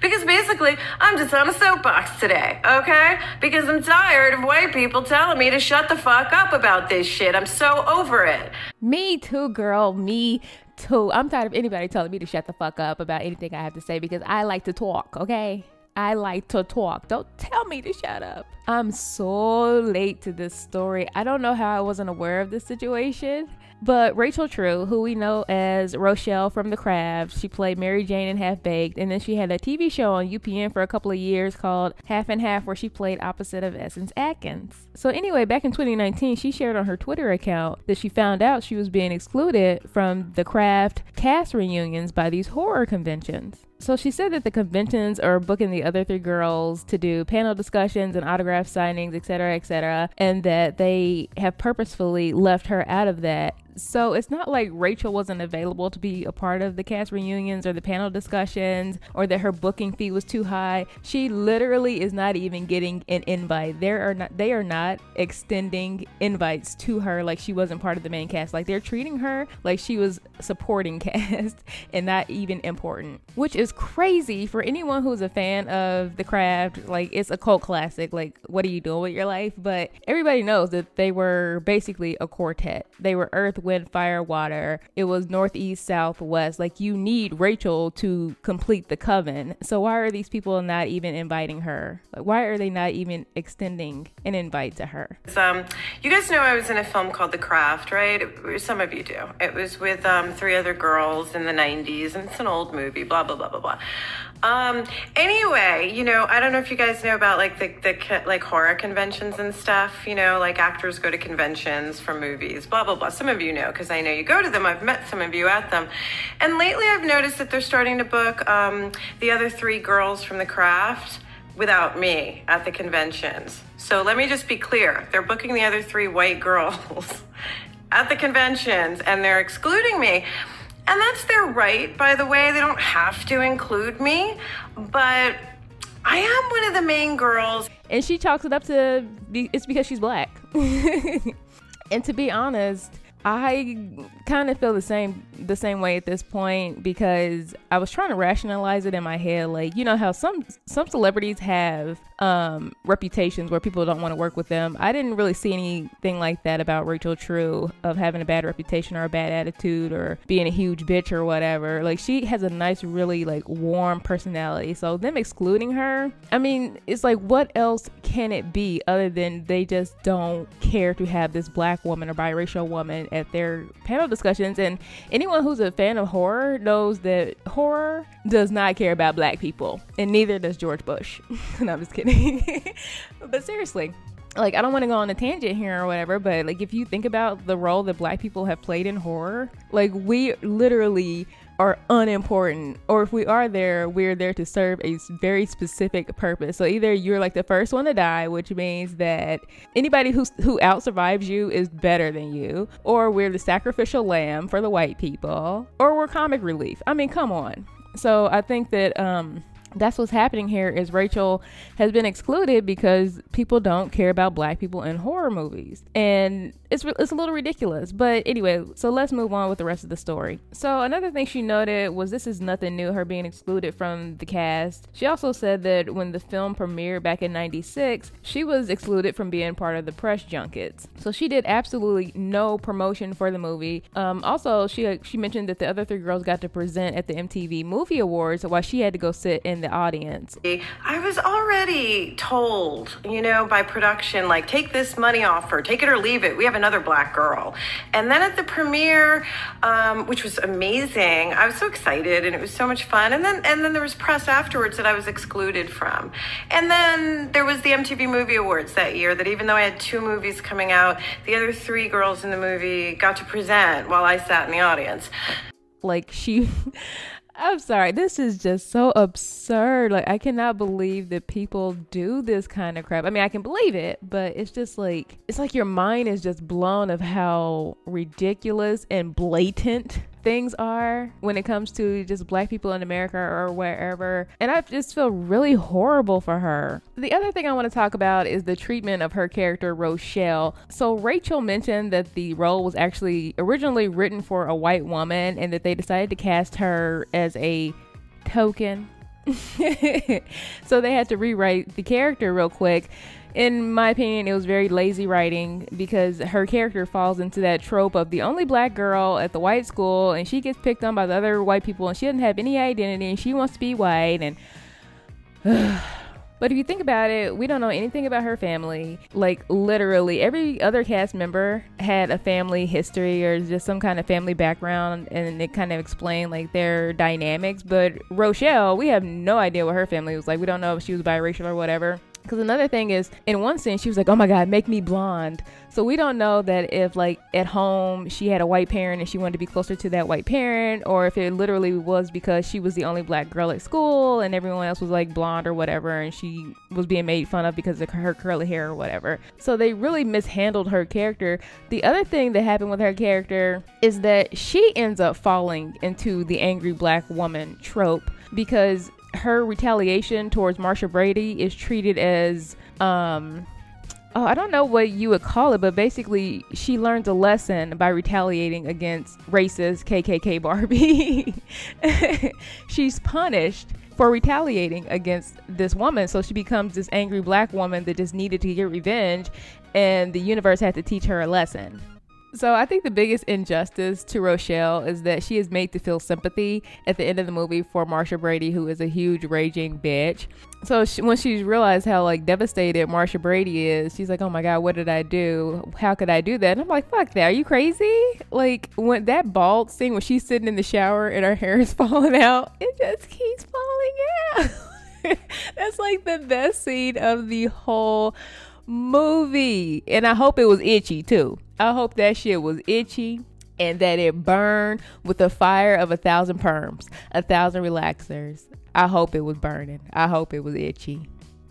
Because basically, I'm just on a soapbox today, okay? Because I'm tired of white people telling me to shut the fuck up about this shit. I'm so over it. Me too, girl. Me too. I'm tired of anybody telling me to shut the fuck up about anything I have to say because I like to talk, okay? I like to talk. Don't tell me to shut up. I'm so late to this story. I don't know how I wasn't aware of this situation. But Rachel True, who we know as Rochelle from The Craft, she played Mary Jane in Half Baked, and then she had a TV show on UPN for a couple of years called Half and Half, where she played opposite of Essence Atkins. So anyway, back in 2019, she shared on her Twitter account that she found out she was being excluded from The Craft cast reunions by these horror conventions. So she said that the conventions are booking the other three girls to do panel discussions and autograph signings, etc., etc., and that they have purposefully left her out of that so it's not like Rachel wasn't available to be a part of the cast reunions or the panel discussions or that her booking fee was too high. She literally is not even getting an invite. There are not they are not extending invites to her like she wasn't part of the main cast. Like they're treating her like she was supporting cast and not even important. Which is crazy for anyone who's a fan of the craft. Like it's a cult classic. Like what are you doing with your life? But everybody knows that they were basically a quartet. They were Earth wind, fire, water. It was northeast, southwest. Like you need Rachel to complete the coven. So why are these people not even inviting her? Like why are they not even extending an invite to her? Um, you guys know I was in a film called The Craft, right? Some of you do. It was with um, three other girls in the 90s, and it's an old movie, blah, blah, blah, blah, blah. Um, anyway, you know, I don't know if you guys know about like the, the like horror conventions and stuff, you know, like actors go to conventions for movies, blah, blah, blah. Some of you know, because I know you go to them. I've met some of you at them. And lately I've noticed that they're starting to book um, the other three girls from the craft without me at the conventions. So let me just be clear. They're booking the other three white girls at the conventions and they're excluding me. And that's their right, by the way. They don't have to include me, but I am one of the main girls. And she chalks it up to be, it's because she's black. and to be honest, I kind of feel the same the same way at this point because I was trying to rationalize it in my head like you know how some some celebrities have um, reputations where people don't want to work with them. I didn't really see anything like that about Rachel True of having a bad reputation or a bad attitude or being a huge bitch or whatever. Like she has a nice really like warm personality. So them excluding her, I mean, it's like what else can it be other than they just don't care to have this black woman or biracial woman at their panel discussions. And anyone who's a fan of horror knows that horror does not care about black people, and neither does George Bush. no, I'm just kidding. but seriously, like I don't want to go on a tangent here or whatever, but like if you think about the role that black people have played in horror, like we literally are unimportant or if we are there we're there to serve a very specific purpose. So either you're like the first one to die which means that anybody who who out survives you is better than you or we're the sacrificial lamb for the white people or we're comic relief. I mean come on. So i think that um that's what's happening here is Rachel has been excluded because people don't care about black people in horror movies. And it's it's a little ridiculous. But anyway, so let's move on with the rest of the story. So another thing she noted was this is nothing new her being excluded from the cast. She also said that when the film premiered back in 96, she was excluded from being part of the press junkets. So she did absolutely no promotion for the movie. Um, also, she she mentioned that the other three girls got to present at the MTV Movie Awards while she had to go sit in the audience. I was already told, you know, by production like take this money off her, take it or leave it. We have another black girl. And then at the premiere, um, which was amazing, I was so excited and it was so much fun. And then and then there was press afterwards that I was excluded from. And then there was the MTV Movie Awards that year. That even though I had two movies coming out, the other three girls in the movie got to present while I sat in the audience. Like she. I'm sorry. This is just so absurd. Like, I cannot believe that people do this kind of crap. I mean, I can believe it, but it's just like, it's like your mind is just blown of how ridiculous and blatant things are when it comes to just black people in America or wherever. And I just feel really horrible for her. The other thing I want to talk about is the treatment of her character, Rochelle. So, Rachel mentioned that the role was actually originally written for a white woman and that they decided to cast her as a token. so they had to rewrite the character real quick. In my opinion, it was very lazy writing because her character falls into that trope of the only black girl at the white school and she gets picked on by the other white people and she doesn't have any identity and she wants to be white and But if you think about it, we don't know anything about her family. Like, literally, every other cast member had a family history or just some kind of family background, and it kind of explained like their dynamics. But Rochelle, we have no idea what her family was like. We don't know if she was biracial or whatever. Because another thing is, in one scene, she was like, "Oh my God, make me blonde." So we don't know that if, like, at home she had a white parent and she wanted to be closer to that white parent, or if it literally was because she was the only black girl at school and everyone else was like blonde or whatever, and she was being made fun of because of her curly hair or whatever. So they really mishandled her character. The other thing that happened with her character is that she ends up falling into the angry black woman trope because her retaliation towards Marcia Brady is treated as um oh, I don't know what you would call it, but basically she learns a lesson by retaliating against racist KKK Barbie. She's punished for retaliating against this woman, so she becomes this angry black woman that just needed to get revenge, and the universe had to teach her a lesson. So I think the biggest injustice to Rochelle is that she is made to feel sympathy at the end of the movie for Marcia Brady, who is a huge raging bitch. So she, when she's realized how like devastated Marcia Brady is, she's like, "Oh my god, what did I do? How could I do that?" And I'm like, "Fuck that! Are you crazy?" Like when that bald scene when she's sitting in the shower and her hair is falling out, it just keeps falling out. That's like the best scene of the whole movie. And I hope it was itchy too. I hope that shit was itchy and that it burned with the fire of a thousand perms, a thousand relaxers. I hope it was burning. I hope it was itchy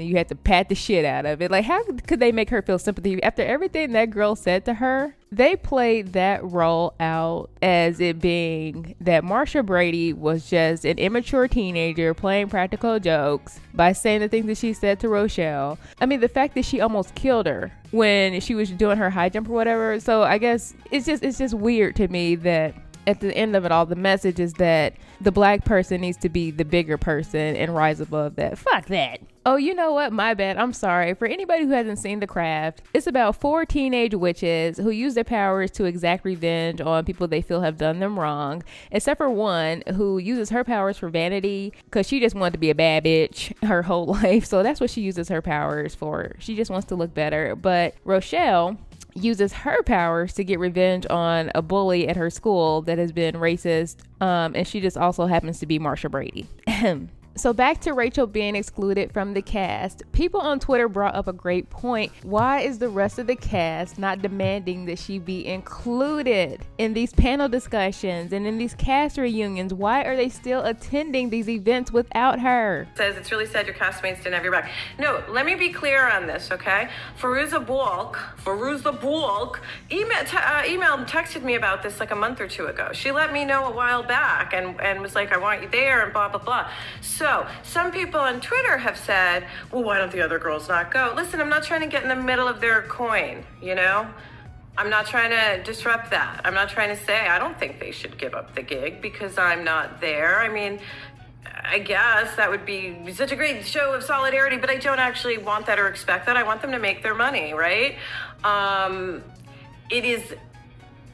and you had to pat the shit out of it. Like, how could they make her feel sympathy after everything that girl said to her? They played that role out as it being that Marcia Brady was just an immature teenager playing practical jokes by saying the things that she said to Rochelle. I mean, the fact that she almost killed her when she was doing her high jump or whatever. So I guess it's just it's just weird to me that at the end of it all, the message is that the black person needs to be the bigger person and rise above that. Fuck that. Oh, you know what? My bad. I'm sorry. For anybody who hasn't seen The Craft, it's about four teenage witches who use their powers to exact revenge on people they feel have done them wrong, except for one who uses her powers for vanity because she just wanted to be a bad bitch her whole life. So that's what she uses her powers for. She just wants to look better. But Rochelle, uses her powers to get revenge on a bully at her school that has been racist. Um, and she just also happens to be Marcia Brady. So back to Rachel being excluded from the cast. People on Twitter brought up a great point. Why is the rest of the cast not demanding that she be included in these panel discussions and in these cast reunions? Why are they still attending these events without her? Says it's really sad your castmates didn't have your back. No, let me be clear on this, okay? Fairuza Balk, Fairuza Balk, email, t- uh, emailed, and texted me about this like a month or two ago. She let me know a while back and, and was like, I want you there and blah, blah, blah. So some people on Twitter have said, well, why don't the other girls not go? Listen, I'm not trying to get in the middle of their coin, you know? I'm not trying to disrupt that. I'm not trying to say I don't think they should give up the gig because I'm not there. I mean, I guess that would be such a great show of solidarity, but I don't actually want that or expect that. I want them to make their money, right? Um, it is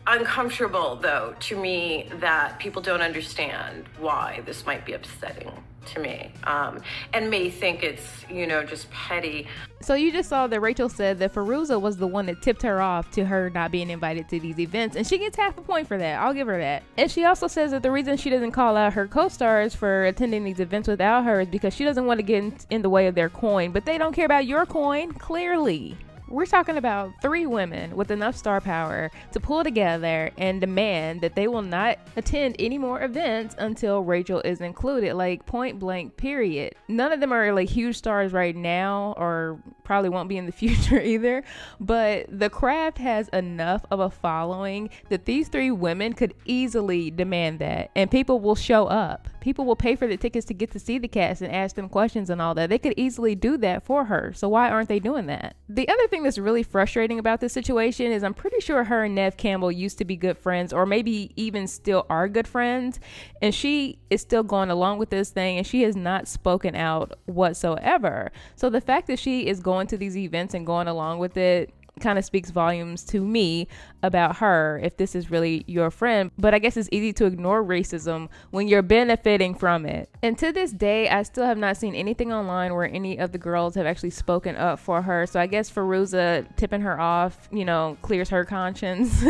uncomfortable, though, to me that people don't understand why this might be upsetting to me um, and may think it's, you know, just petty. So you just saw that Rachel said that Fairuza was the one that tipped her off to her not being invited to these events, and she gets half a point for that. I'll give her that. And she also says that the reason she doesn't call out her co-stars for attending these events without her is because she doesn't want to get in, in the way of their coin. But they don't care about your coin, clearly. We're talking about three women with enough star power to pull together and demand that they will not attend any more events until Rachel is included. Like point blank, period. None of them are like huge stars right now or probably won't be in the future either. But the craft has enough of a following that these three women could easily demand that, and people will show up. People will pay for the tickets to get to see the cast and ask them questions and all that. They could easily do that for her. So why aren't they doing that? The other thing that's really frustrating about this situation is I'm pretty sure her and Neve Campbell used to be good friends, or maybe even still are good friends, and she is still going along with this thing, and she has not spoken out whatsoever. So the fact that she is going to these events and going along with it kind of speaks volumes to me about her if this is really your friend. But I guess it's easy to ignore racism when you're benefiting from it. And to this day, I still have not seen anything online where any of the girls have actually spoken up for her. So I guess Fairuza tipping her off, you know, clears her conscience.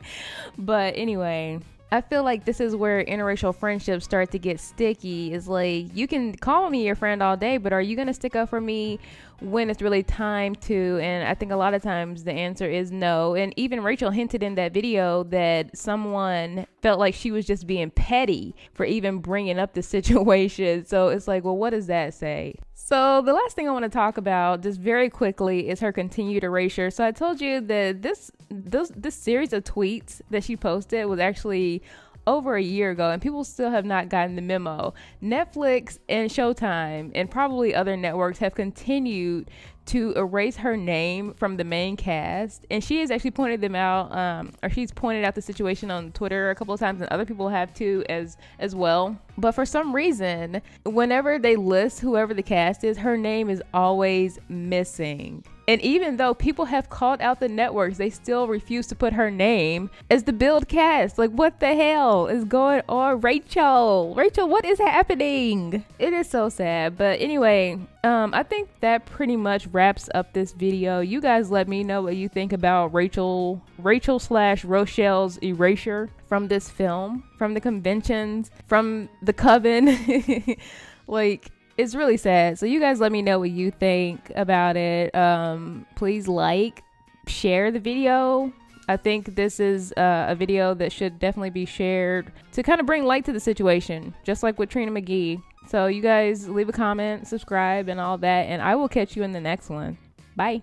but anyway. I feel like this is where interracial friendships start to get sticky. Is like you can call me your friend all day, but are you gonna stick up for me when it's really time to? And I think a lot of times the answer is no. And even Rachel hinted in that video that someone felt like she was just being petty for even bringing up the situation. So it's like, well, what does that say? So the last thing I want to talk about just very quickly is her continued erasure. So I told you that this this this series of tweets that she posted was actually over a year ago and people still have not gotten the memo. Netflix and Showtime and probably other networks have continued to erase her name from the main cast and she has actually pointed them out um, or she's pointed out the situation on twitter a couple of times and other people have too as as well but for some reason whenever they list whoever the cast is her name is always missing and even though people have called out the networks, they still refuse to put her name as the billed cast. Like, what the hell is going on? Rachel, Rachel, what is happening? It is so sad. But anyway, um, I think that pretty much wraps up this video. You guys let me know what you think about Rachel, Rachel slash Rochelle's erasure from this film, from the conventions, from the coven. like, it's really sad. So you guys let me know what you think about it. Um, please like, share the video. I think this is uh, a video that should definitely be shared to kind of bring light to the situation, just like with Trina McGee. So you guys leave a comment, subscribe, and all that, and I will catch you in the next one. Bye.